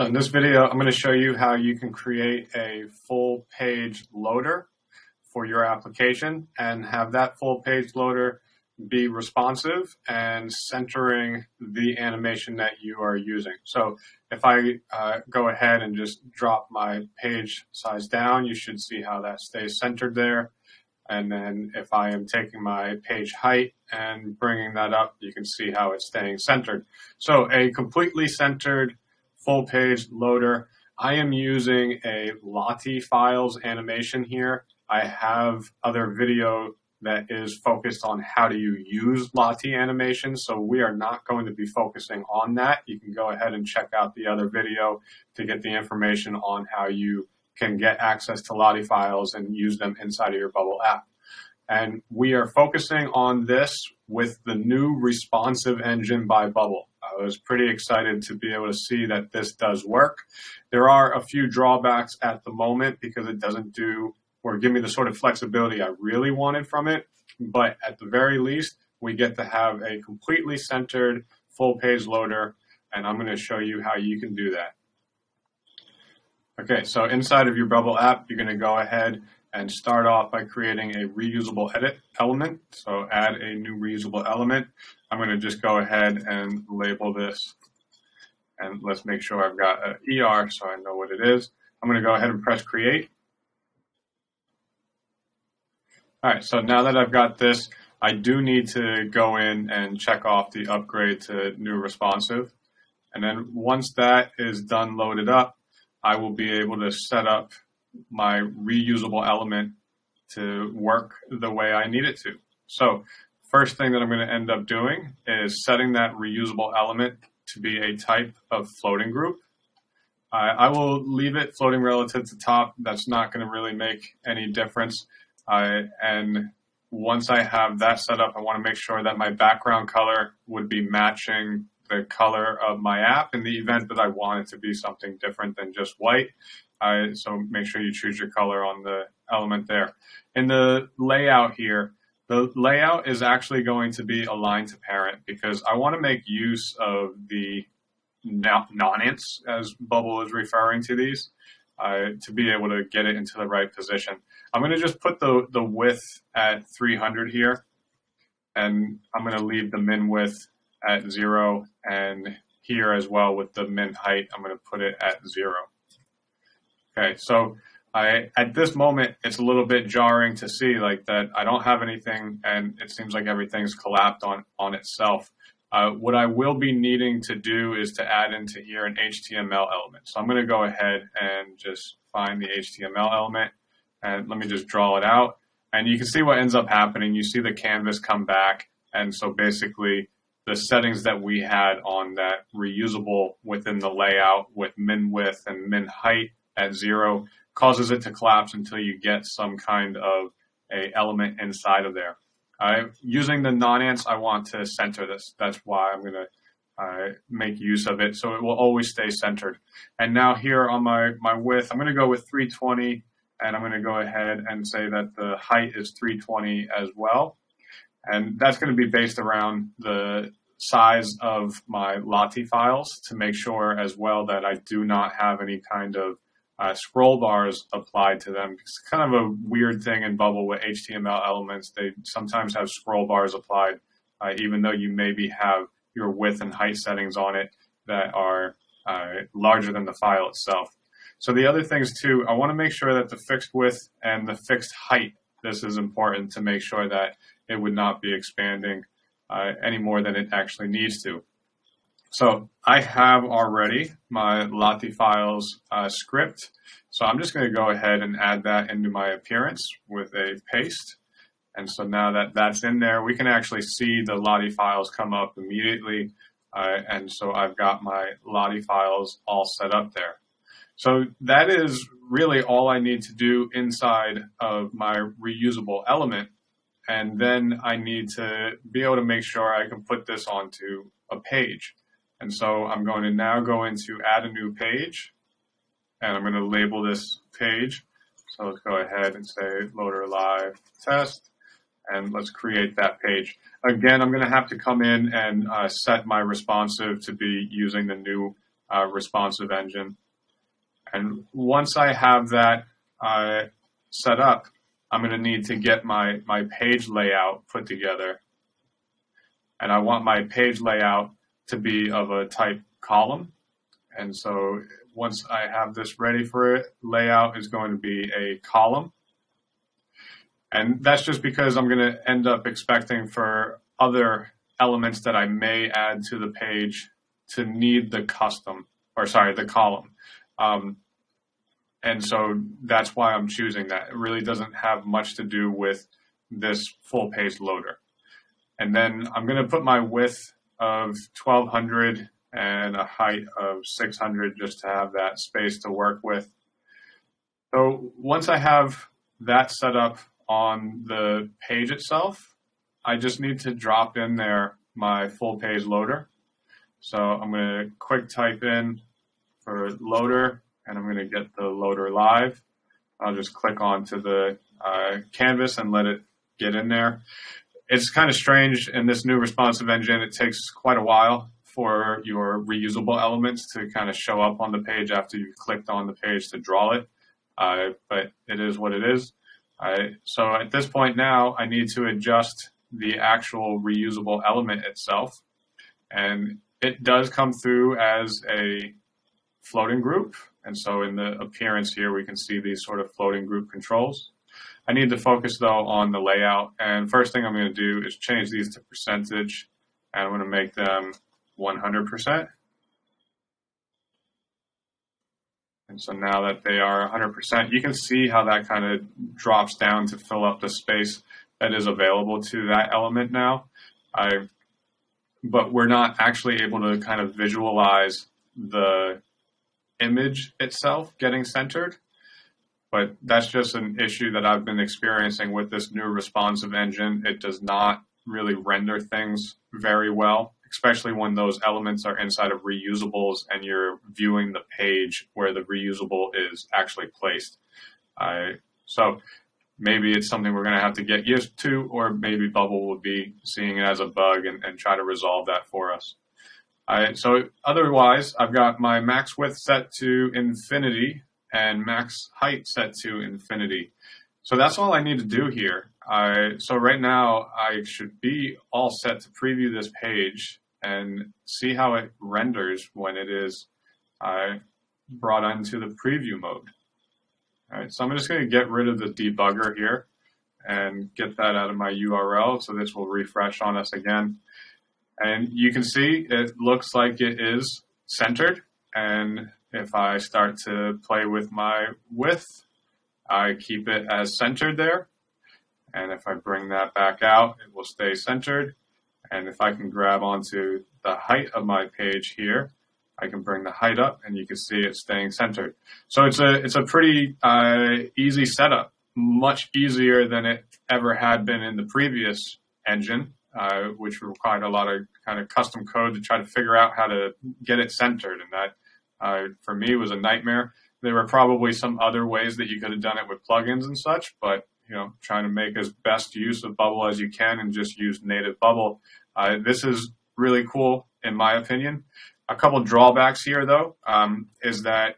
So in this video, I'm going to show you how you can create a full page loader for your application and have that full page loader be responsive and centering the animation that you are using. So if I uh, go ahead and just drop my page size down, you should see how that stays centered there. And then if I am taking my page height and bringing that up, you can see how it's staying centered. So a completely centered full page loader. I am using a Lottie files animation here. I have other video that is focused on how do you use Lottie animation. So we are not going to be focusing on that. You can go ahead and check out the other video to get the information on how you can get access to Lottie files and use them inside of your Bubble app. And we are focusing on this with the new responsive engine by Bubble. I was pretty excited to be able to see that this does work. There are a few drawbacks at the moment because it doesn't do or give me the sort of flexibility I really wanted from it. But at the very least, we get to have a completely centered full page loader. And I'm going to show you how you can do that. Okay, so inside of your Bubble app, you're going to go ahead and start off by creating a reusable edit element. So add a new reusable element. I'm going to just go ahead and label this and let's make sure I've got an ER so I know what it is. I'm going to go ahead and press create. All right, so now that I've got this, I do need to go in and check off the upgrade to new responsive. And then once that is done loaded up, I will be able to set up my reusable element to work the way I need it to. So first thing that I'm going to end up doing is setting that reusable element to be a type of floating group. Uh, I will leave it floating relative to top. That's not going to really make any difference. Uh, and once I have that set up, I want to make sure that my background color would be matching the color of my app in the event that I want it to be something different than just white. Uh, so make sure you choose your color on the element there. In the layout here, the layout is actually going to be aligned to parent because I want to make use of the nonce as Bubble is referring to these uh, to be able to get it into the right position. I'm going to just put the, the width at 300 here and I'm going to leave the min width at zero and here as well with the min height, I'm going to put it at zero. Okay, so I at this moment it's a little bit jarring to see like that I don't have anything and it seems like everything's collapsed on on itself. Uh, what I will be needing to do is to add into here an HTML element. So I'm going to go ahead and just find the HTML element and let me just draw it out. And you can see what ends up happening. You see the canvas come back. And so basically the settings that we had on that reusable within the layout with min width and min height at zero causes it to collapse until you get some kind of a element inside of there. Uh, using the nonce, I want to center this. That's why I'm going to uh, make use of it. So it will always stay centered. And now here on my, my width, I'm going to go with 320 and I'm going to go ahead and say that the height is 320 as well. And that's going to be based around the size of my Lottie files to make sure as well that I do not have any kind of uh, scroll bars applied to them. It's kind of a weird thing in Bubble with HTML elements. They sometimes have scroll bars applied, uh, even though you maybe have your width and height settings on it that are uh, larger than the file itself. So the other things too, I want to make sure that the fixed width and the fixed height, this is important to make sure that it would not be expanding uh, any more than it actually needs to. So I have already my Lottie files uh, script. So I'm just going to go ahead and add that into my appearance with a paste. And so now that that's in there, we can actually see the Lottie files come up immediately. Uh, and so I've got my Lottie files all set up there. So that is really all I need to do inside of my reusable element. And then I need to be able to make sure I can put this onto a page. And so I'm going to now go into add a new page and I'm going to label this page. So let's go ahead and say loader live test and let's create that page. Again, I'm going to have to come in and uh, set my responsive to be using the new uh, responsive engine. And once I have that uh, set up, I'm going to need to get my, my page layout put together. And I want my page layout to be of a type column. And so once I have this ready for it, layout is going to be a column. And that's just because I'm going to end up expecting for other elements that I may add to the page to need the custom, or sorry, the column. Um, and so that's why I'm choosing that. It really doesn't have much to do with this full page loader. And then I'm going to put my width of 1200 and a height of 600 just to have that space to work with. So once I have that set up on the page itself, I just need to drop in there my full page loader. So I'm going to quick type in for loader and I'm going to get the loader live. I'll just click onto the uh, canvas and let it get in there. It's kind of strange in this new responsive engine. It takes quite a while for your reusable elements to kind of show up on the page after you've clicked on the page to draw it. Uh, but it is what it is. Uh, so at this point now, I need to adjust the actual reusable element itself. And it does come through as a floating group. And so in the appearance here, we can see these sort of floating group controls. I need to focus though on the layout. And first thing I'm going to do is change these to percentage and I'm going to make them 100%. And so now that they are 100%, you can see how that kind of drops down to fill up the space that is available to that element now. I, but we're not actually able to kind of visualize the image itself getting centered. But that's just an issue that I've been experiencing with this new responsive engine. It does not really render things very well, especially when those elements are inside of reusables and you're viewing the page where the reusable is actually placed. So maybe it's something we're going to have to get used to, or maybe Bubble will be seeing it as a bug and, and try to resolve that for us. So otherwise, I've got my max width set to infinity and max height set to infinity. So that's all I need to do here. I, so right now, I should be all set to preview this page and see how it renders when it is uh, brought into the preview mode. All right, so I'm just going to get rid of the debugger here and get that out of my URL. So this will refresh on us again. And you can see it looks like it is centered. And if I start to play with my width, I keep it as centered there. And if I bring that back out, it will stay centered. And if I can grab onto the height of my page here, I can bring the height up and you can see it staying centered. So it's a, it's a pretty uh, easy setup, much easier than it ever had been in the previous engine, uh, which required a lot of kind of custom code to try to figure out how to get it centered. And that, uh, for me, was a nightmare. There were probably some other ways that you could have done it with plugins and such, but you know, trying to make as best use of Bubble as you can and just use native Bubble. Uh, this is really cool, in my opinion. A couple drawbacks here, though, um, is that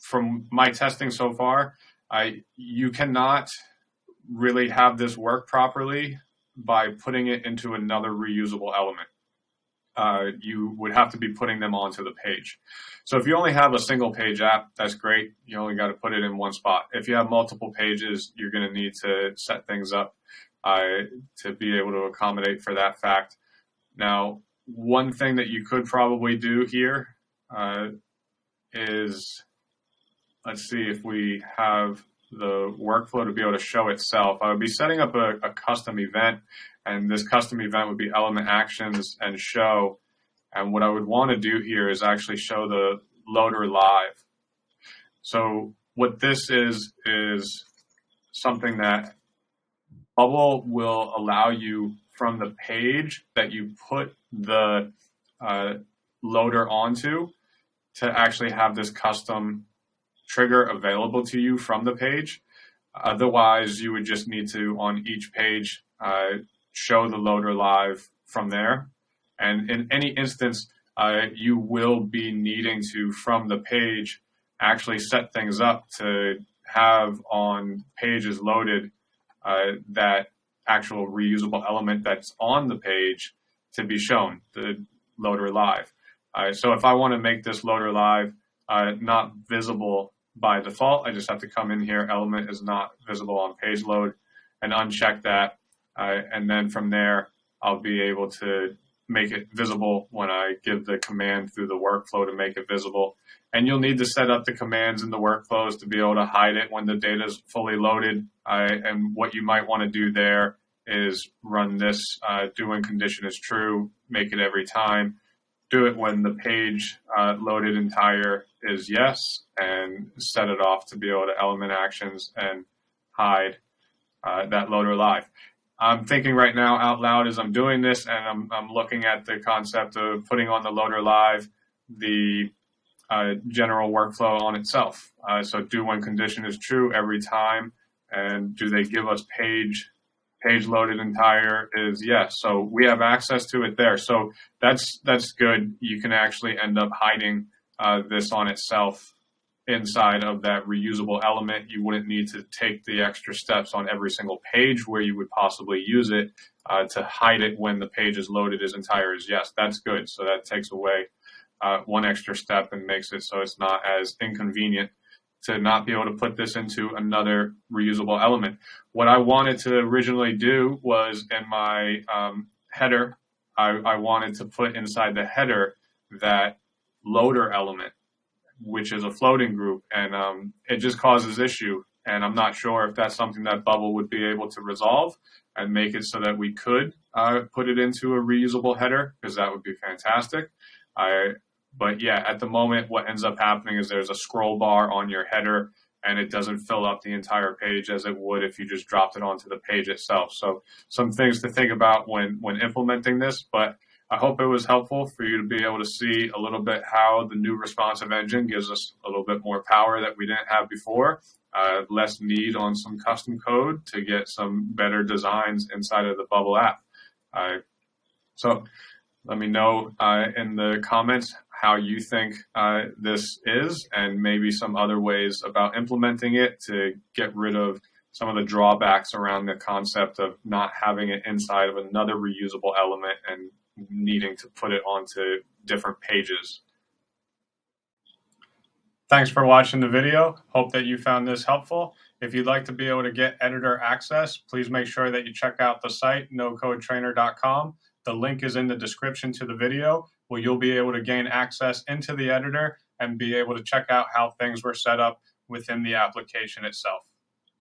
from my testing so far, I you cannot really have this work properly by putting it into another reusable element. Uh, you would have to be putting them onto the page. So if you only have a single page app, that's great. You only got to put it in one spot. If you have multiple pages, you're going to need to set things up uh, to be able to accommodate for that fact. Now, one thing that you could probably do here uh, is, let's see if we have the workflow to be able to show itself. I would be setting up a, a custom event, and this custom event would be element actions and show. And what I would want to do here is actually show the loader live. So what this is, is something that Bubble will allow you from the page that you put the uh, loader onto to actually have this custom trigger available to you from the page. Otherwise, you would just need to, on each page, uh, show the loader live from there. And in any instance, uh, you will be needing to, from the page, actually set things up to have on pages loaded uh, that actual reusable element that's on the page to be shown, the loader live. Uh, so if I want to make this loader live uh, not visible by default, I just have to come in here, element is not visible on page load, and uncheck that. Uh, and then from there, I'll be able to make it visible when I give the command through the workflow to make it visible. And you'll need to set up the commands in the workflows to be able to hide it when the data is fully loaded. And what you might want to do there is run this uh, do when condition is true, make it every time. Do it when the page uh, loaded entire is yes, and set it off to be able to element actions and hide uh, that loader live. I'm thinking right now out loud as I'm doing this, and I'm, I'm looking at the concept of putting on the loader live the uh, general workflow on itself. Uh, so do when condition is true every time, and do they give us page page loaded entire is yes. So we have access to it there. So that's that's good. You can actually end up hiding uh, this on itself inside of that reusable element. You wouldn't need to take the extra steps on every single page where you would possibly use it uh, to hide it when the page is loaded as entire as yes. That's good. So that takes away uh, one extra step and makes it so it's not as inconvenient to not be able to put this into another reusable element. What I wanted to originally do was in my um, header, I, I wanted to put inside the header that loader element which is a floating group, and um, it just causes issue. And I'm not sure if that's something that Bubble would be able to resolve and make it so that we could uh, put it into a reusable header, because that would be fantastic. I, but yeah, at the moment, what ends up happening is there's a scroll bar on your header and it doesn't fill up the entire page as it would if you just dropped it onto the page itself. So some things to think about when, when implementing this, but I hope it was helpful for you to be able to see a little bit how the new responsive engine gives us a little bit more power that we didn't have before, uh, less need on some custom code to get some better designs inside of the Bubble app. Uh, so let me know uh, in the comments how you think uh, this is and maybe some other ways about implementing it to get rid of some of the drawbacks around the concept of not having it inside of another reusable element and needing to put it onto different pages. Thanks for watching the video. Hope that you found this helpful. If you'd like to be able to get editor access, please make sure that you check out the site, nocodetrainer.com. The link is in the description to the video where you'll be able to gain access into the editor and be able to check out how things were set up within the application itself.